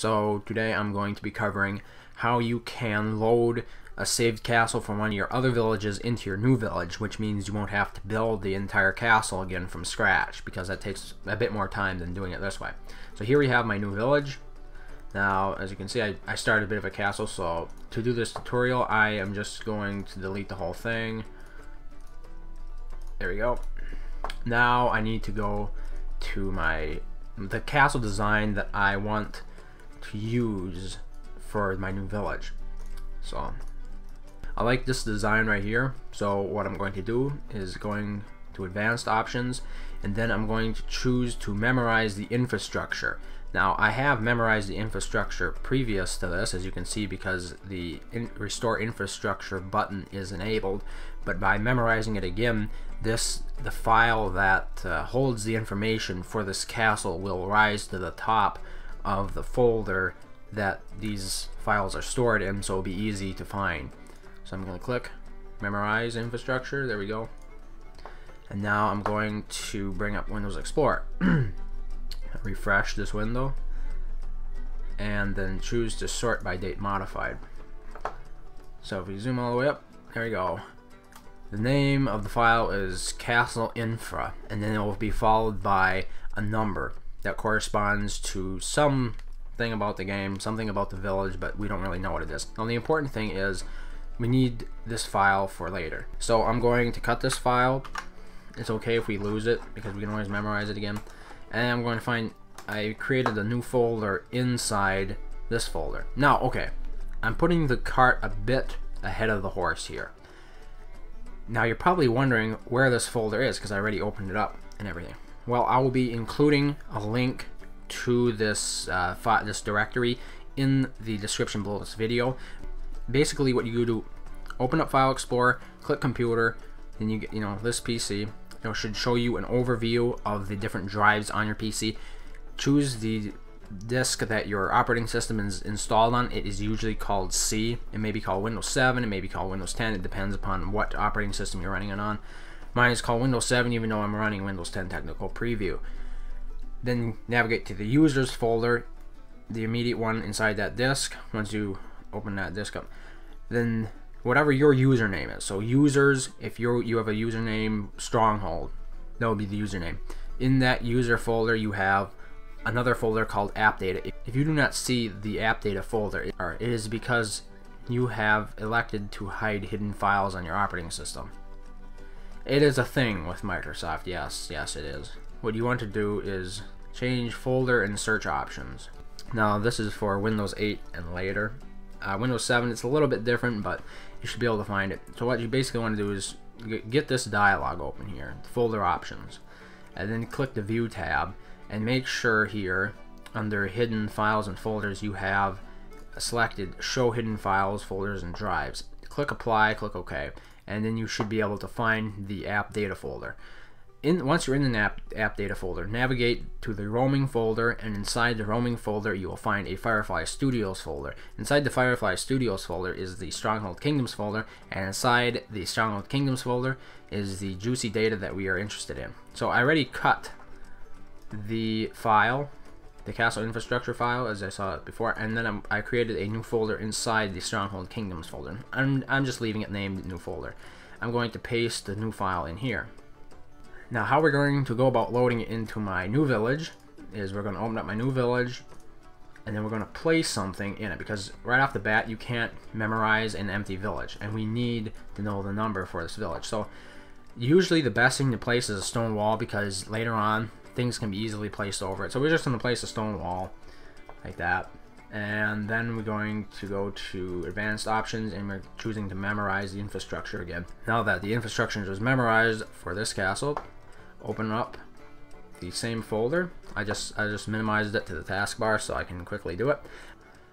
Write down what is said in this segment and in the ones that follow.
So today I'm going to be covering how you can load a saved castle from one of your other villages into your new village, which means you won't have to build the entire castle again from scratch because that takes a bit more time than doing it this way. So here we have my new village. Now, as you can see, I, I started a bit of a castle, so to do this tutorial, I am just going to delete the whole thing. There we go. Now I need to go to my the castle design that I want to use for my new village. So I like this design right here. So what I'm going to do is going to advanced options and then I'm going to choose to memorize the infrastructure. Now I have memorized the infrastructure previous to this as you can see because the in restore infrastructure button is enabled but by memorizing it again this the file that uh, holds the information for this castle will rise to the top of the folder that these files are stored in so it'll be easy to find. So I'm going to click memorize infrastructure there we go. And now I'm going to bring up Windows Explorer. Refresh this window and then choose to sort by date modified. So if we zoom all the way up there we go. The name of the file is castle infra and then it will be followed by a number that corresponds to some thing about the game something about the village but we don't really know what it is. Now the important thing is we need this file for later. So I'm going to cut this file. It's okay if we lose it because we can always memorize it again. And I'm going to find I created a new folder inside this folder. Now okay I'm putting the cart a bit ahead of the horse here. Now you're probably wondering where this folder is because I already opened it up and everything well I will be including a link to this uh, this directory in the description below this video basically what you do open up file explorer click computer then you get you know this PC it should show you an overview of the different drives on your PC. Choose the disk that your operating system is installed on. It is usually called C. It may be called Windows 7. It may be called Windows 10. It depends upon what operating system you're running it on. Mine is called Windows 7 even though I'm running Windows 10 Technical Preview. Then navigate to the users folder, the immediate one inside that disk. Once you open that disk up, then whatever your username is. So users, if you you have a username stronghold, that would be the username. In that user folder, you have another folder called app data. If you do not see the app data folder, it is because you have elected to hide hidden files on your operating system. It is a thing with Microsoft, yes, yes it is. What you want to do is change folder and search options. Now this is for Windows 8 and later. Uh, Windows 7 it's a little bit different, but you should be able to find it. So what you basically want to do is get this dialog open here, folder options, and then click the View tab, and make sure here under Hidden Files and Folders you have selected Show Hidden Files, Folders, and Drives. Click Apply, click OK, and then you should be able to find the app data folder in once you're in the app, app data folder, navigate to the roaming folder, and inside the roaming folder, you will find a Firefly Studios folder. Inside the Firefly Studios folder is the Stronghold Kingdoms folder, and inside the Stronghold Kingdoms folder is the juicy data that we are interested in. So I already cut the file, the castle infrastructure file, as I saw it before, and then I'm, i created a new folder inside the Stronghold Kingdoms folder. I'm, I'm just leaving it named new folder. I'm going to paste the new file in here. Now how we're going to go about loading it into my new village is we're going to open up my new village and then we're going to place something in it because right off the bat you can't memorize an empty village and we need to know the number for this village. So usually the best thing to place is a stone wall because later on things can be easily placed over it. So we're just going to place a stone wall like that and then we're going to go to advanced options and we're choosing to memorize the infrastructure again. Now that the infrastructure is memorized for this castle, open up the same folder. I just I just minimized it to the taskbar so I can quickly do it.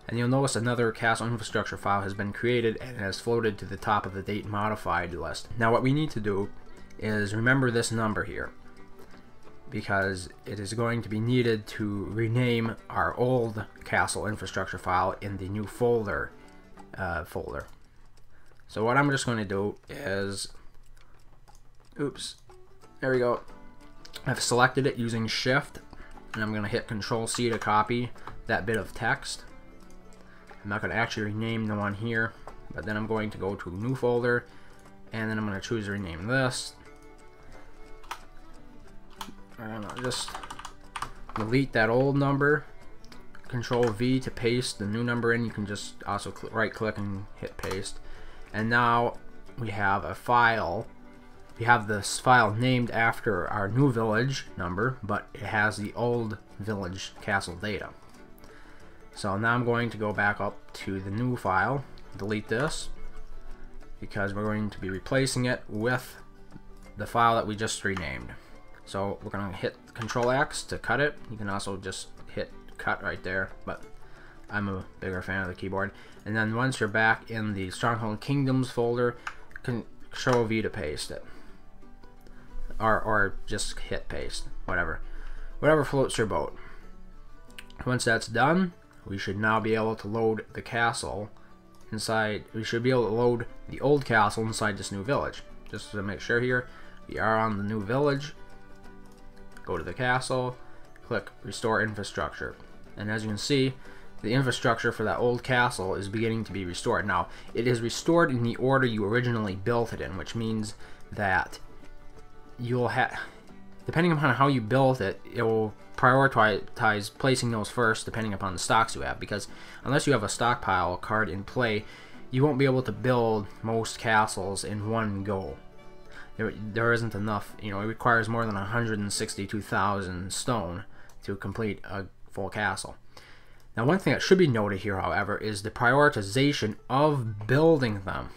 And you'll notice another castle infrastructure file has been created and has floated to the top of the date modified list. Now what we need to do is remember this number here because it is going to be needed to rename our old castle infrastructure file in the new folder uh, folder. So what I'm just going to do is, oops, there we go, I've selected it using shift and I'm going to hit control C to copy that bit of text. I'm not going to actually rename the one here, but then I'm going to go to new folder, and then I'm going to choose to rename this. And I'll just delete that old number. Control V to paste the new number in. You can just also right click and hit paste. And now we have a file. We have this file named after our new village number, but it has the old village castle data. So now I'm going to go back up to the new file, delete this, because we're going to be replacing it with the file that we just renamed. So we're to hit Control X to cut it. You can also just hit cut right there, but I'm a bigger fan of the keyboard. And then once you're back in the Stronghold Kingdoms folder, Control V to paste it. Or, or just hit paste, whatever. Whatever floats your boat. Once that's done, we should now be able to load the castle inside. We should be able to load the old castle inside this new village. Just to make sure here, we are on the new village. Go to the castle, click Restore Infrastructure. And as you can see, the infrastructure for that old castle is beginning to be restored. Now, it is restored in the order you originally built it in, which means that you'll have, depending upon how you built it, it will prioritize placing those first depending upon the stocks you have because unless you have a stockpile card in play you won't be able to build most castles in one go there, there isn't enough you know it requires more than 162,000 stone to complete a full castle now one thing that should be noted here however is the prioritization of building them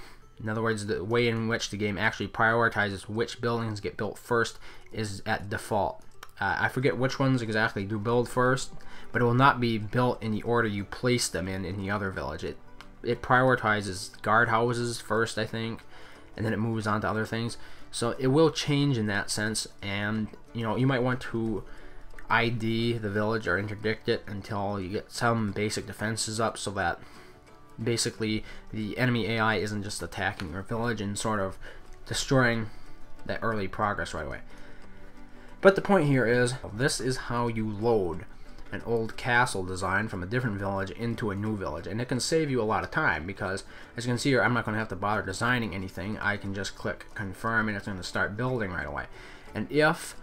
in other words, the way in which the game actually prioritizes which buildings get built first is at default. Uh, I forget which ones exactly do build first, but it will not be built in the order you place them in in the other village. It it prioritizes guard houses first, I think, and then it moves on to other things. So it will change in that sense, and you know you might want to ID the village or interdict it until you get some basic defenses up, so that basically the enemy AI isn't just attacking your village and sort of destroying that early progress right away. But the point here is, this is how you load an old castle design from a different village into a new village. And it can save you a lot of time because, as you can see here, I'm not going to have to bother designing anything. I can just click confirm and it's going to start building right away. And if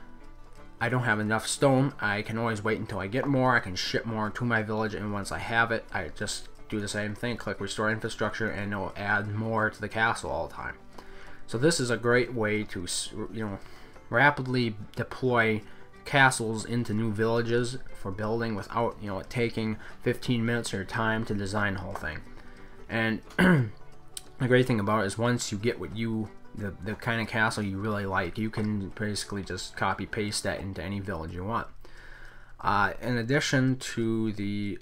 I don't have enough stone, I can always wait until I get more. I can ship more to my village and once I have it, I just do the same thing. Click restore infrastructure and it'll add more to the castle all the time. So this is a great way to, you know, rapidly deploy castles into new villages for building without you know it taking 15 minutes your time to design the whole thing. And the great thing about it is once you get what you the, the kind of castle you really like you can basically just copy paste that into any village you want. Uh, in addition to the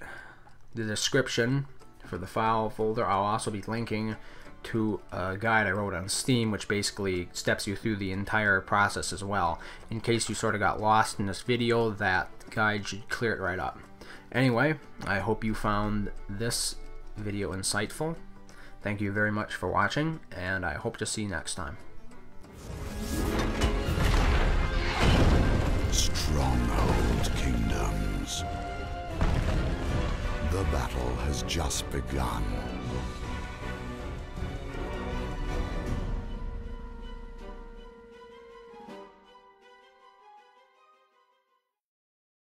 the description for the file folder I'll also be linking to a guide I wrote on Steam, which basically steps you through the entire process as well. In case you sort of got lost in this video, that guide should clear it right up. Anyway, I hope you found this video insightful. Thank you very much for watching, and I hope to see you next time. Stronghold Kingdoms. The battle has just begun.